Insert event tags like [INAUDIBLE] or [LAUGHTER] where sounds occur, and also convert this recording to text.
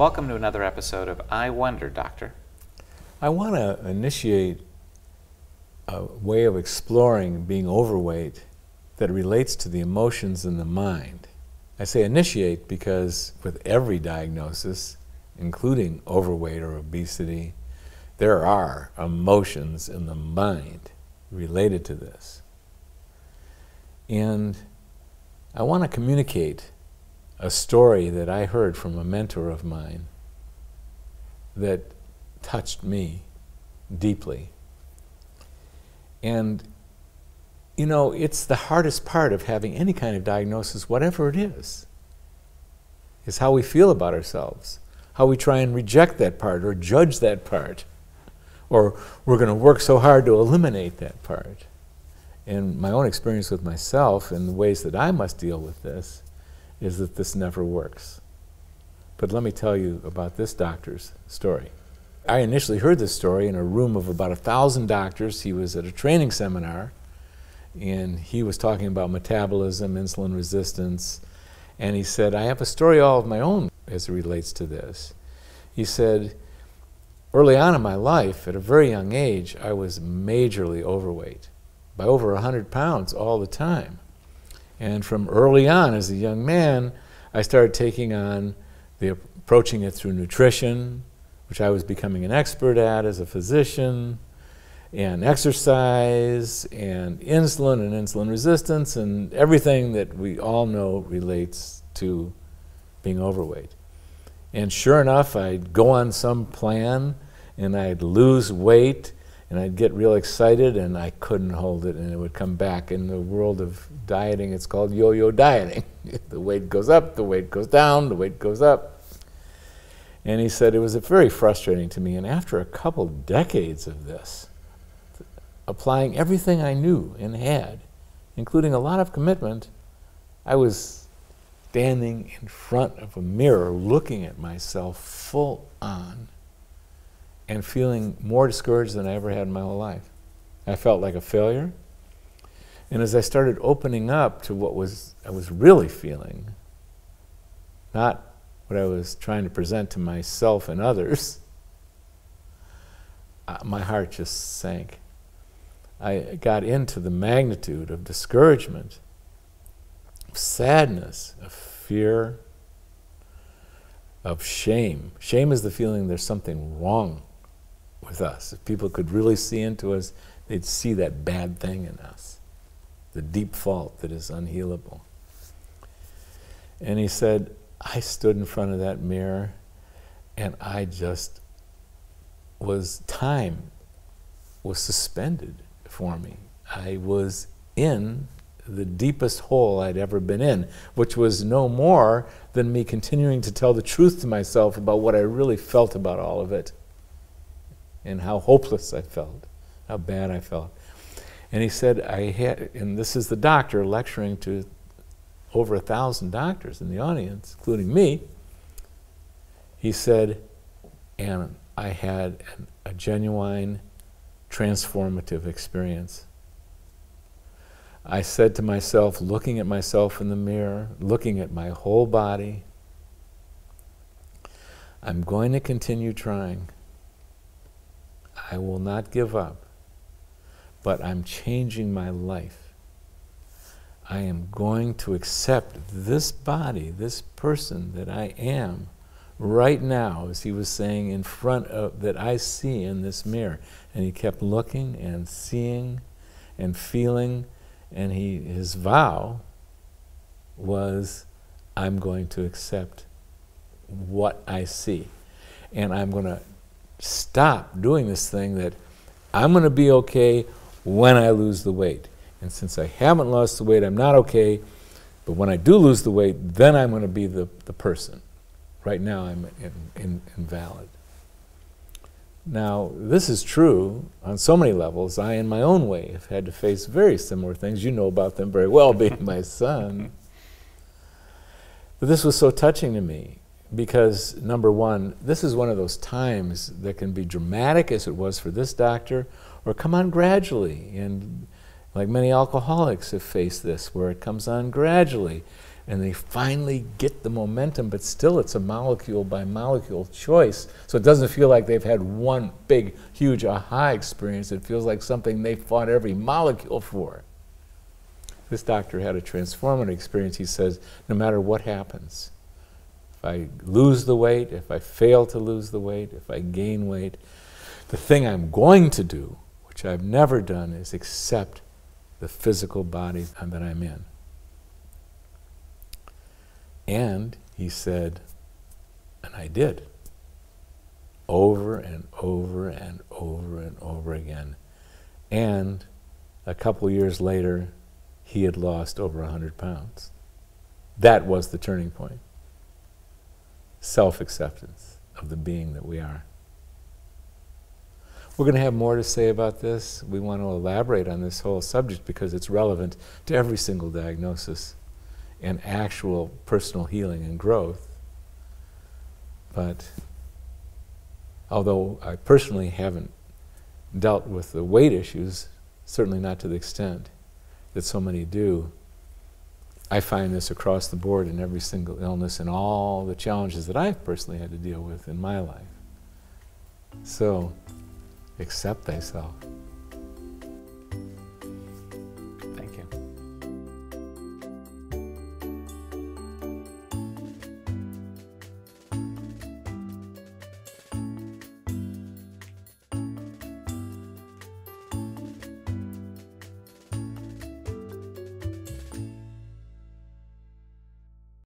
Welcome to another episode of I Wonder, Doctor. I want to initiate a way of exploring being overweight that relates to the emotions in the mind. I say initiate because with every diagnosis, including overweight or obesity, there are emotions in the mind related to this. And I want to communicate a story that I heard from a mentor of mine that touched me deeply. And, you know, it's the hardest part of having any kind of diagnosis, whatever it is, is how we feel about ourselves, how we try and reject that part or judge that part, or we're going to work so hard to eliminate that part. And my own experience with myself and the ways that I must deal with this is that this never works. But let me tell you about this doctor's story. I initially heard this story in a room of about a thousand doctors. He was at a training seminar, and he was talking about metabolism, insulin resistance, and he said, I have a story all of my own as it relates to this. He said, early on in my life, at a very young age, I was majorly overweight, by over 100 pounds all the time. And from early on, as a young man, I started taking on the approaching it through nutrition, which I was becoming an expert at as a physician, and exercise, and insulin and insulin resistance, and everything that we all know relates to being overweight. And sure enough, I'd go on some plan and I'd lose weight and I'd get real excited and I couldn't hold it and it would come back. In the world of dieting, it's called yo-yo dieting. [LAUGHS] the weight goes up, the weight goes down, the weight goes up. And he said it was very frustrating to me. And after a couple decades of this, applying everything I knew and had, including a lot of commitment, I was standing in front of a mirror looking at myself full on and feeling more discouraged than I ever had in my whole life. I felt like a failure. And as I started opening up to what was I was really feeling, not what I was trying to present to myself and others, uh, my heart just sank. I got into the magnitude of discouragement, of sadness, of fear, of shame. Shame is the feeling there's something wrong with us. If people could really see into us, they'd see that bad thing in us, the deep fault that is unhealable. And he said, I stood in front of that mirror and I just was, time was suspended for me. I was in the deepest hole I'd ever been in, which was no more than me continuing to tell the truth to myself about what I really felt about all of it and how hopeless I felt, how bad I felt. And he said, I had, and this is the doctor lecturing to over a thousand doctors in the audience, including me. He said, and I had an, a genuine transformative experience. I said to myself, looking at myself in the mirror, looking at my whole body, I'm going to continue trying. I will not give up, but I'm changing my life. I am going to accept this body, this person that I am right now, as he was saying, in front of that I see in this mirror. And he kept looking and seeing and feeling, and he, his vow was, I'm going to accept what I see. And I'm going to stop doing this thing that I'm going to be okay when I lose the weight. And since I haven't lost the weight, I'm not okay. But when I do lose the weight, then I'm going to be the, the person. Right now, I'm in, in, invalid. Now, this is true on so many levels. I, in my own way, have had to face very similar things. You know about them very well, being my son. [LAUGHS] But this was so touching to me because number one, this is one of those times that can be dramatic as it was for this doctor, or come on gradually. And like many alcoholics have faced this, where it comes on gradually. and they finally get the momentum, but still it's a molecule by molecule choice. So it doesn't feel like they've had one big, huge aha experience. It feels like something they fought every molecule for. This doctor had a transformative experience. He says, no matter what happens, if I lose the weight, if I fail to lose the weight, if I gain weight, the thing I'm going to do, which I've never done, is accept the physical body that I'm in. And he said, and I did, over and over and over and over again. And a couple years later, he had lost over 100 pounds. That was the turning point self acceptance of the being that we are. We're going to have more to say about this. We want to elaborate on this whole subject because it's relevant to every single diagnosis and actual personal healing and growth. But although I personally haven't dealt with the weight issues, certainly not to the extent that so many do, I find this across the board in every single illness and all the challenges that I've personally had to deal with in my life. So, accept thyself.